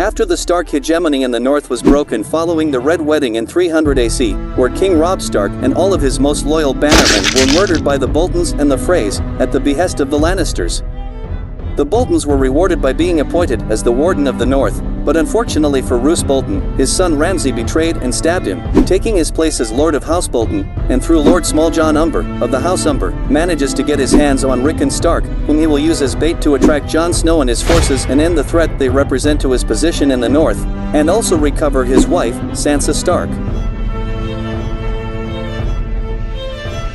After the Stark hegemony in the north was broken following the Red Wedding in 300 AC, where King Robb Stark and all of his most loyal bannermen were murdered by the Boltons and the Freys at the behest of the Lannisters. The Boltons were rewarded by being appointed as the Warden of the North, but unfortunately for Roose Bolton, his son Ramsay betrayed and stabbed him, taking his place as Lord of House Bolton, and through Lord Smalljon Umber, of the House Umber, manages to get his hands on Rickon Stark, whom he will use as bait to attract Jon Snow and his forces and end the threat they represent to his position in the north, and also recover his wife, Sansa Stark.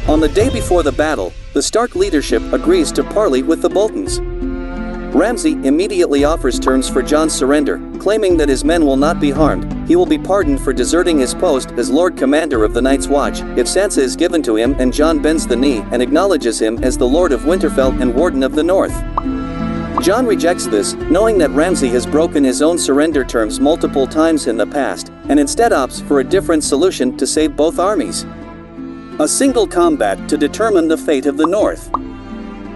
On the day before the battle, the Stark leadership agrees to parley with the Boltons. Ramsay immediately offers terms for Jon's surrender, claiming that his men will not be harmed. He will be pardoned for deserting his post as Lord Commander of the Night's Watch if Sansa is given to him and Jon bends the knee and acknowledges him as the Lord of Winterfell and Warden of the North. Jon rejects this, knowing that Ramsay has broken his own surrender terms multiple times in the past, and instead opts for a different solution to save both armies. A single combat to determine the fate of the North.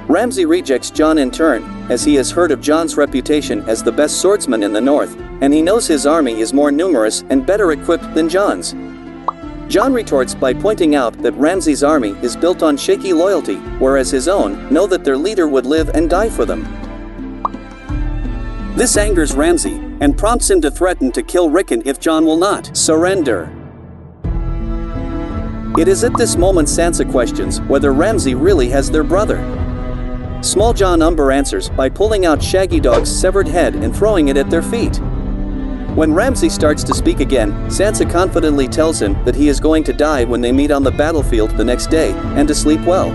Ramsay rejects Jon in turn, as he has heard of Jon's reputation as the best swordsman in the north, and he knows his army is more numerous and better equipped than Jon's. Jon retorts by pointing out that Ramsay's army is built on shaky loyalty, whereas his own know that their leader would live and die for them. This angers Ramsay, and prompts him to threaten to kill Rickon if Jon will not surrender. It is at this moment Sansa questions whether Ramsay really has their brother. Smalljon Umber answers by pulling out Shaggydog's severed head and throwing it at their feet. When Ramsay starts to speak again, Sansa confidently tells him that he is going to die when they meet on the battlefield the next day, and to sleep well.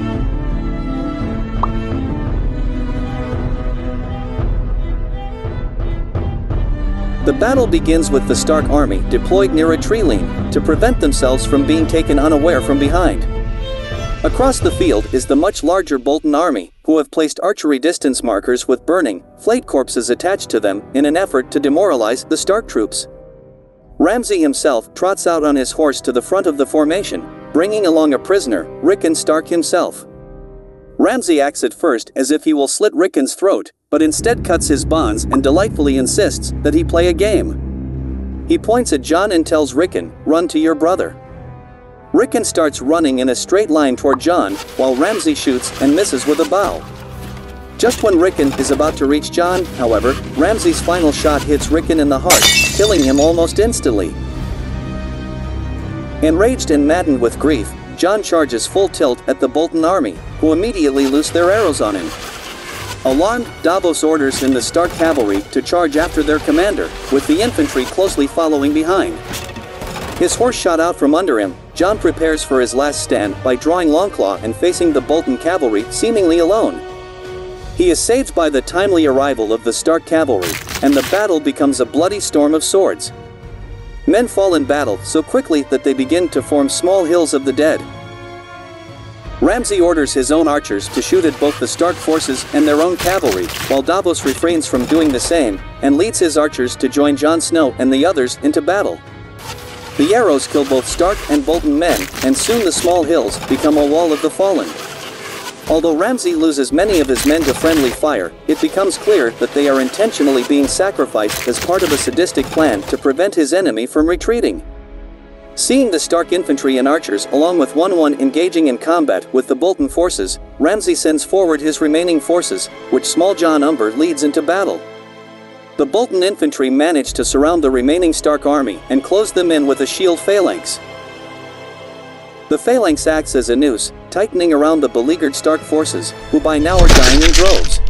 The battle begins with the Stark army deployed near a tree line to prevent themselves from being taken unaware from behind. Across the field is the much larger Bolton army, who have placed archery distance markers with burning, flayed corpses attached to them in an effort to demoralize the Stark troops. Ramsay himself trots out on his horse to the front of the formation, bringing along a prisoner, Rickon Stark himself. Ramsay acts at first as if he will slit Rickon's throat, but instead cuts his bonds and delightfully insists that he play a game. He points at Jon and tells Rickon, run to your brother. Rickon starts running in a straight line toward Jon, while Ramsay shoots and misses with a bow. Just when Rickon is about to reach Jon, however, Ramsay's final shot hits Rickon in the heart, killing him almost instantly. Enraged and maddened with grief, Jon charges full tilt at the Bolton army, who immediately loose their arrows on him. Alarmed, Davos orders in the Stark cavalry to charge after their commander, with the infantry closely following behind. His horse shot out from under him, Jon prepares for his last stand by drawing Longclaw and facing the Bolton cavalry seemingly alone. He is saved by the timely arrival of the Stark cavalry, and the battle becomes a bloody storm of swords. Men fall in battle so quickly that they begin to form small hills of the dead. Ramsay orders his own archers to shoot at both the Stark forces and their own cavalry, while Davos refrains from doing the same, and leads his archers to join Jon Snow and the others into battle. The arrows kill both Stark and Bolton men, and soon the small hills become a wall of the fallen. Although Ramsay loses many of his men to friendly fire, it becomes clear that they are intentionally being sacrificed as part of a sadistic plan to prevent his enemy from retreating. Seeing the Stark infantry and archers along with Wun Wun engaging in combat with the Bolton forces, Ramsay sends forward his remaining forces, which Smalljon Umber leads into battle. The Bolton infantry managed to surround the remaining Stark army and close them in with a shield phalanx. The phalanx acts as a noose, tightening around the beleaguered Stark forces, who by now are dying in droves.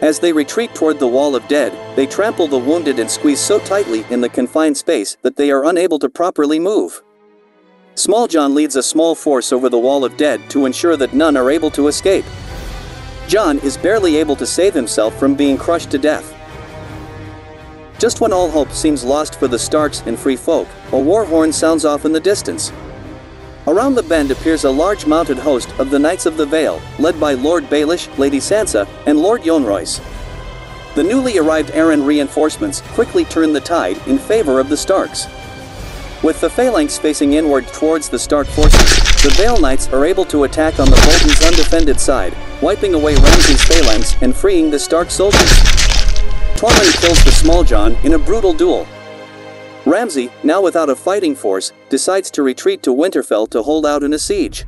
As they retreat toward the wall of dead, they trample the wounded and squeeze so tightly in the confined space that they are unable to properly move. Smalljon leads a small force over the wall of dead to ensure that none are able to escape. Jon is barely able to save himself from being crushed to death. Just when all hope seems lost for the Starks and Free Folk, a war horn sounds off in the distance. Around the bend appears a large mounted host of the Knights of the Vale, led by Lord Baelish, Lady Sansa, and Lord Yohn The newly arrived Arryn reinforcements quickly turn the tide in favor of the Starks. With the phalanx facing inward towards the Stark forces, the Vale Knights are able to attack on the Bolton's undefended side, wiping away Ramsay's phalanx and freeing the Stark soldiers. Tormund kills the Smalljon in a brutal duel. Ramsay, now without a fighting force, decides to retreat to Winterfell to hold out in a siege.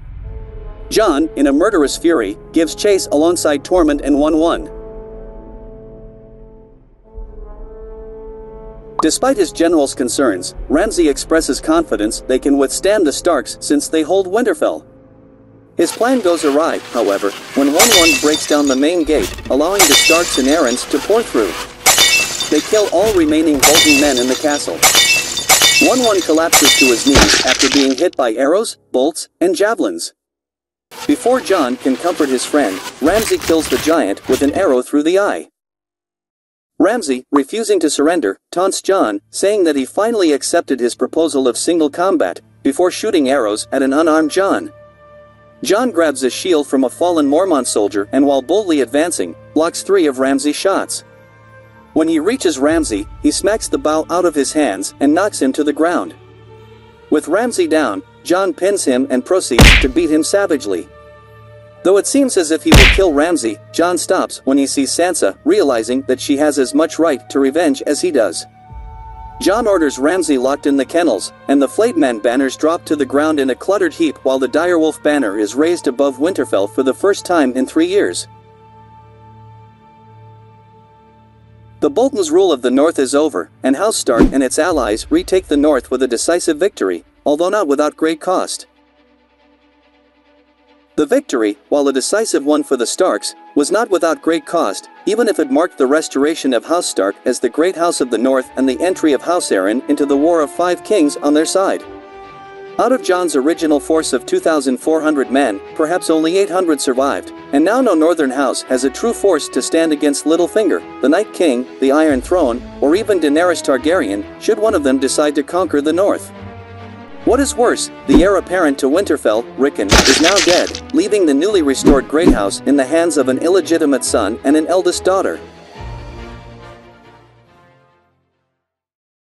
Jon, in a murderous fury, gives chase alongside Tormund and Wun Wun. Despite his general's concerns, Ramsay expresses confidence they can withstand the Starks since they hold Winterfell. His plan goes awry, however, when Wun Wun breaks down the main gate, allowing the Starks and Arryns to pour through. They kill all remaining Bolton men in the castle. Wun Wun collapses to his knees after being hit by arrows, bolts, and javelins. Before Jon can comfort his friend, Ramsay kills the giant with an arrow through the eye. Ramsay, refusing to surrender, taunts Jon, saying that he finally accepted his proposal of single combat, before shooting arrows at an unarmed Jon. Jon grabs a shield from a fallen Mormont soldier and while boldly advancing, blocks three of Ramsay's shots. When he reaches Ramsay, he smacks the bow out of his hands and knocks him to the ground. With Ramsay down, Jon pins him and proceeds to beat him savagely. Though it seems as if he will kill Ramsay, Jon stops when he sees Sansa, realizing that she has as much right to revenge as he does. Jon orders Ramsay locked in the kennels, and the Flayed banners drop to the ground in a cluttered heap while the Direwolf banner is raised above Winterfell for the first time in three years. The Bolton's rule of the North is over, and House Stark and its allies retake the North with a decisive victory, although not without great cost. The victory, while a decisive one for the Starks, was not without great cost, even if it marked the restoration of House Stark as the great house of the north and the entry of House Arryn into the War of Five Kings on their side. Out of Jon's original force of 2,400 men, perhaps only 800 survived, and now no northern house has a true force to stand against Littlefinger, the Night King, the Iron Throne, or even Daenerys Targaryen, should one of them decide to conquer the north. What is worse, the heir apparent to Winterfell, Rickon, is now dead, leaving the newly restored Great House in the hands of an illegitimate son and an eldest daughter.